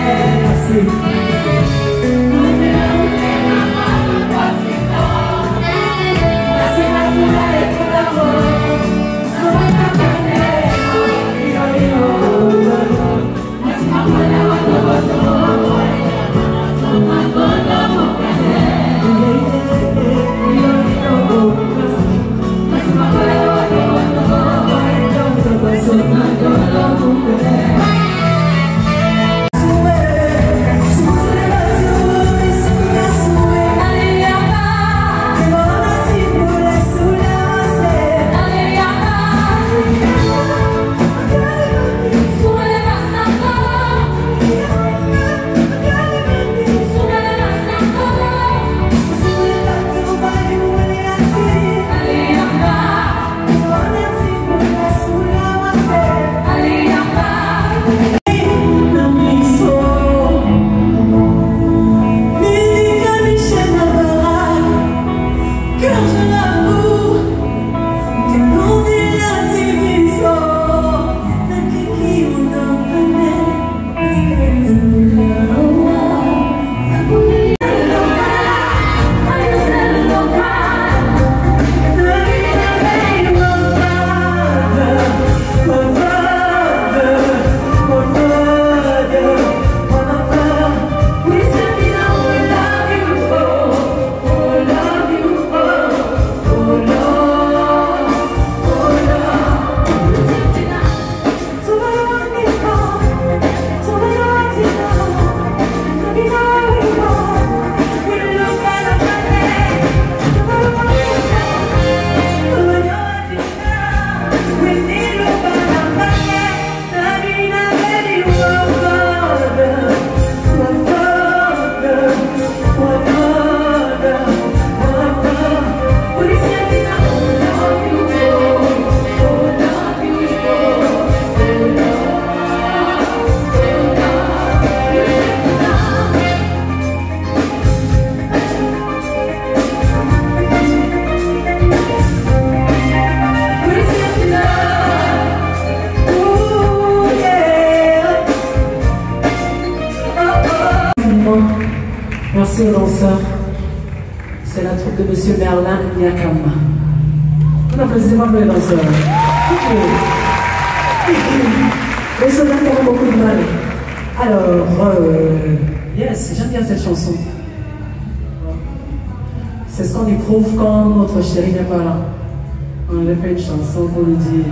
merece. De Monsieur Merlin Nyakama. On applaudit pas les danseurs. Les qui ont beaucoup de mal. Alors, euh, yes, j'aime bien cette chanson. C'est ce qu'on éprouve quand notre chéri n'est pas là. On avait fait une chanson pour lui dire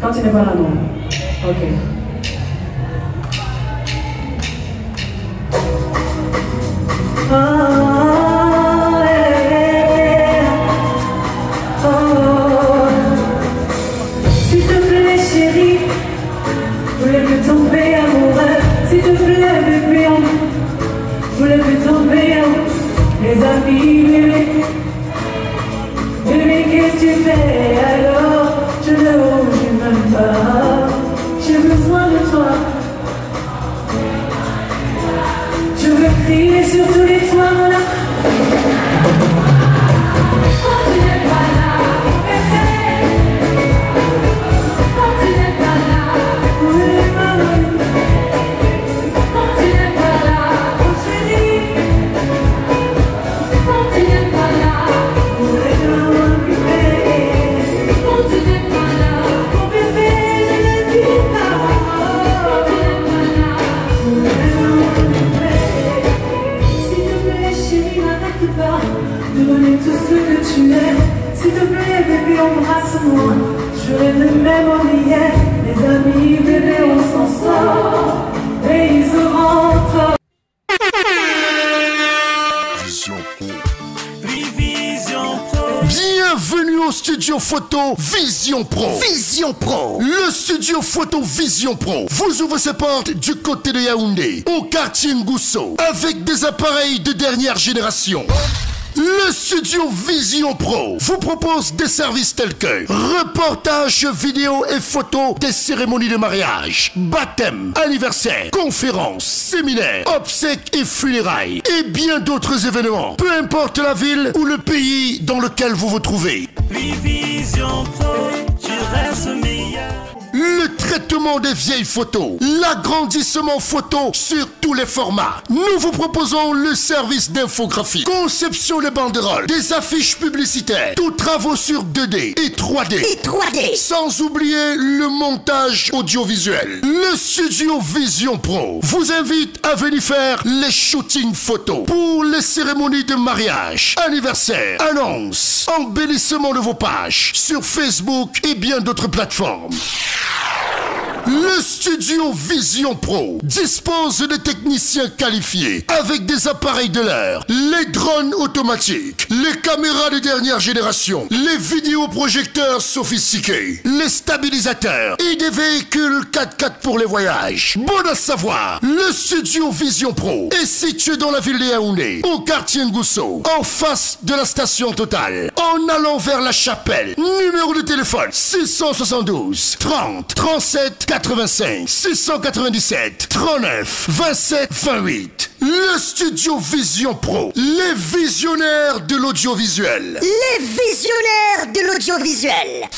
Quand il n'est pas là, non. Ok. Les embrasse-moi. Je rêve même en hier. Les amis, bébé, on s'en sort. Et ils se rentrent. Bienvenue au studio photo Vision Pro. Vision Pro. Le studio photo Vision Pro vous ouvre ses portes du côté de Yaoundé, au quartier Ngousso, avec des appareils de dernière génération. Le studio Vision Pro vous propose des services tels que reportage vidéo et photos des cérémonies de mariage, baptême, anniversaire, conférences, séminaires, obsèques et funérailles et bien d'autres événements. Peu importe la ville ou le pays dans lequel vous vous trouvez. Vision Pro, tu meilleur. Le traitement des vieilles photos, l'agrandissement photo sur tous les formats. Nous vous proposons le service d'infographie, conception des banderoles, des affiches publicitaires, tous travaux sur 2D et 3D. Et 3D. Sans oublier le montage audiovisuel. Le studio Vision Pro vous invite à venir faire les shootings photos pour les cérémonies de mariage, anniversaire, annonces, embellissement de vos pages sur Facebook et bien d'autres plateformes. Le studio Vision Pro dispose de techniciens qualifiés avec des appareils de l'air, les drones automatiques, les caméras de dernière génération, les vidéoprojecteurs sophistiqués, les stabilisateurs et des véhicules 4x4 pour les voyages. Bon à savoir, le studio Vision Pro est situé dans la ville de Yaoundé, au quartier Ngousso, en face de la station Total, en allant vers la chapelle. Numéro de téléphone 672 30 37 85 697 39 27 28. Le studio Vision Pro, les visionnaires de l'audiovisuel. Les visionnaires de l'audiovisuel.